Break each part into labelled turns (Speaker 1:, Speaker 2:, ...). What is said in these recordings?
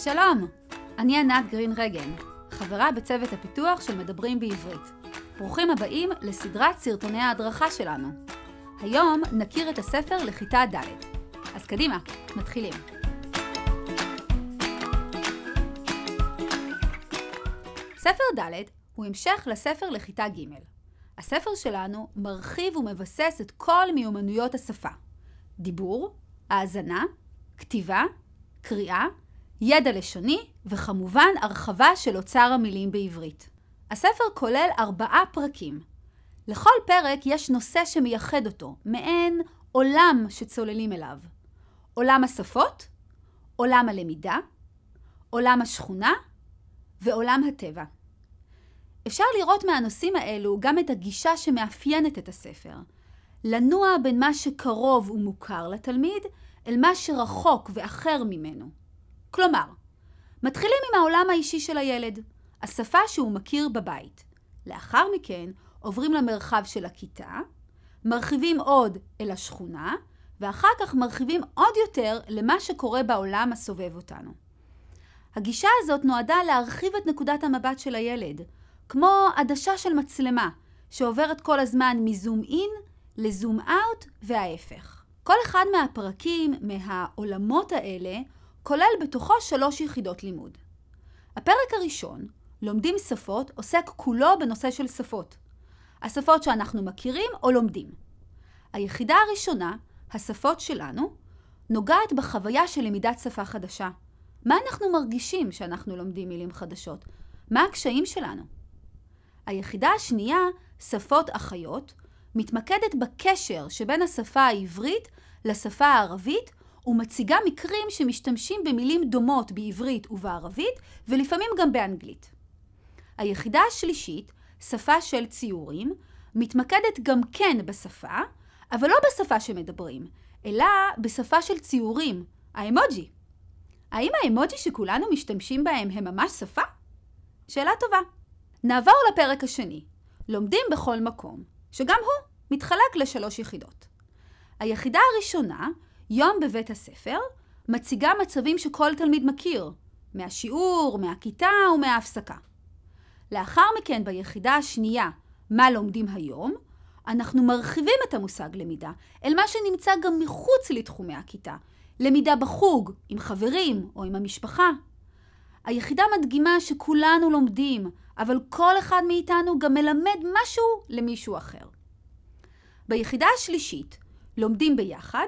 Speaker 1: שלום, אני ענת גרין רגן, חברה בצוות הפיתוח של מדברים בעברית. ברוכים הבאים לסדרת סרטוני ההדרכה שלנו. היום נכיר את הספר לכיתה ד'. אז קדימה, מתחילים. ספר ד' הוא המשך לספר לכיתה ג'. הספר שלנו מרחיב ומבסס את כל מיומנויות השפה. דיבור, האזנה, כתיבה, קריאה, ידע לשוני, וכמובן הרחבה של אוצר המילים בעברית. הספר כולל ארבעה פרקים. לכל פרק יש נושא שמייחד אותו, מעין עולם שצוללים אליו. עולם השפות, עולם הלמידה, עולם השכונה ועולם הטבע. אפשר לראות מהנושאים האלו גם את הגישה שמאפיינת את הספר. לנוע בין מה שקרוב ומוכר לתלמיד אל מה שרחוק ואחר ממנו. כלומר, מתחילים עם העולם האישי של הילד, השפה שהוא מכיר בבית. לאחר מכן עוברים למרחב של הכיתה, מרחיבים עוד אל השכונה, ואחר כך מרחיבים עוד יותר למה שקורה בעולם הסובב אותנו. הגישה הזאת נועדה להרחיב את נקודת המבט של הילד, כמו עדשה של מצלמה, שעוברת כל הזמן מזום אין לזום אאוט וההפך. כל אחד מהפרקים מהעולמות האלה כולל בתוכו שלוש יחידות לימוד. הפרק הראשון, לומדים שפות, עוסק כולו בנושא של שפות. השפות שאנחנו מכירים או לומדים. היחידה הראשונה, השפות שלנו, נוגעת בחוויה של למידת שפה חדשה. מה אנחנו מרגישים שאנחנו לומדים מילים חדשות? מה הקשיים שלנו? היחידה השנייה, שפות אחיות, מתמקדת בקשר שבין השפה העברית לשפה הערבית ומציגה מקרים שמשתמשים במילים דומות בעברית ובערבית ולפעמים גם באנגלית. היחידה השלישית, שפה של ציורים, מתמקדת גם כן בשפה, אבל לא בשפה שמדברים, אלא בשפה של ציורים, האמוג'י. האם האמוג'י שכולנו משתמשים בהם הם ממש שפה? שאלה טובה. נעבור לפרק השני, לומדים בכל מקום, שגם הוא מתחלק לשלוש יחידות. היחידה הראשונה, יום בבית הספר, מציגה מצבים שכל תלמיד מכיר, מהשיעור, מהכיתה ומההפסקה. לאחר מכן ביחידה השנייה, מה לומדים היום, אנחנו מרחיבים את המושג למידה אל מה שנמצא גם מחוץ לתחומי הכיתה, למידה בחוג, עם חברים או עם המשפחה. היחידה מדגימה שכולנו לומדים, אבל כל אחד מאיתנו גם מלמד משהו למישהו אחר. ביחידה השלישית, לומדים ביחד,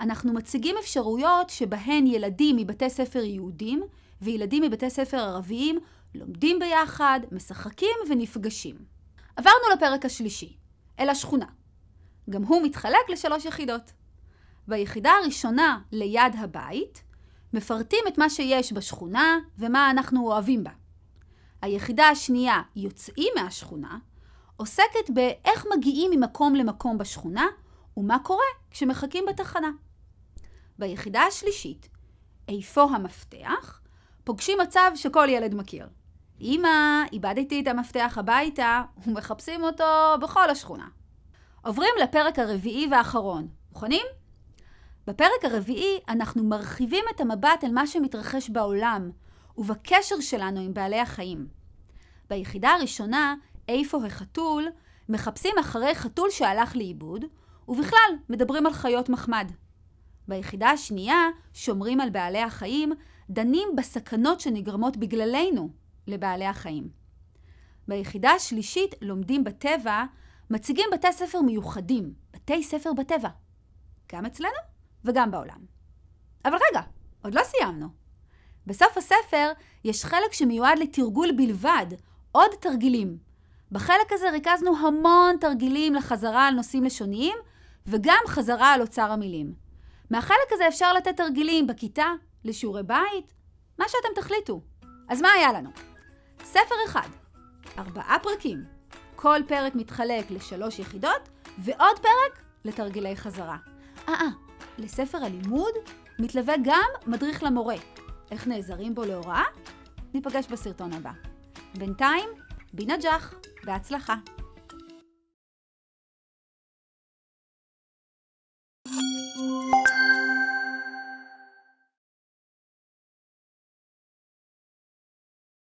Speaker 1: אנחנו מציגים אפשרויות שבהן ילדים מבתי ספר יהודים וילדים מבתי ספר ערביים לומדים ביחד, משחקים ונפגשים. עברנו לפרק השלישי, אל השכונה. גם הוא מתחלק לשלוש יחידות. ביחידה הראשונה, ליד הבית, מפרטים את מה שיש בשכונה ומה אנחנו אוהבים בה. היחידה השנייה, יוצאים מהשכונה, עוסקת באיך מגיעים ממקום למקום בשכונה ומה קורה כשמחכים בתחנה. ביחידה השלישית, איפה המפתח, פוגשים מצב שכל ילד מכיר. אמא, איבדתי את המפתח הביתה, ומחפשים אותו בכל השכונה. עוברים לפרק הרביעי והאחרון. מוכנים? בפרק הרביעי אנחנו מרחיבים את המבט אל מה שמתרחש בעולם ובקשר שלנו עם בעלי החיים. ביחידה הראשונה, איפה החתול, מחפשים אחרי חתול שהלך לאיבוד, ובכלל מדברים על חיות מחמד. ביחידה השנייה, שומרים על בעלי החיים, דנים בסכנות שנגרמות בגללנו לבעלי החיים. ביחידה השלישית, לומדים בטבע, מציגים בתי ספר מיוחדים, בתי ספר בטבע. גם אצלנו וגם בעולם. אבל רגע, עוד לא סיימנו. בסוף הספר יש חלק שמיועד לתרגול בלבד, עוד תרגילים. בחלק הזה ריכזנו המון תרגילים לחזרה על נושאים לשוניים, וגם חזרה על אוצר המילים. מהחלק הזה אפשר לתת תרגילים בכיתה, לשיעורי בית, מה שאתם תחליטו. אז מה היה לנו? ספר אחד, ארבעה פרקים. כל פרק מתחלק לשלוש יחידות, ועוד פרק לתרגילי חזרה. אה, אה לספר הלימוד מתלווה גם מדריך למורה. איך נעזרים בו להוראה? ניפגש בסרטון הבא. בינתיים, בי בינג'ח, בהצלחה. Thank you.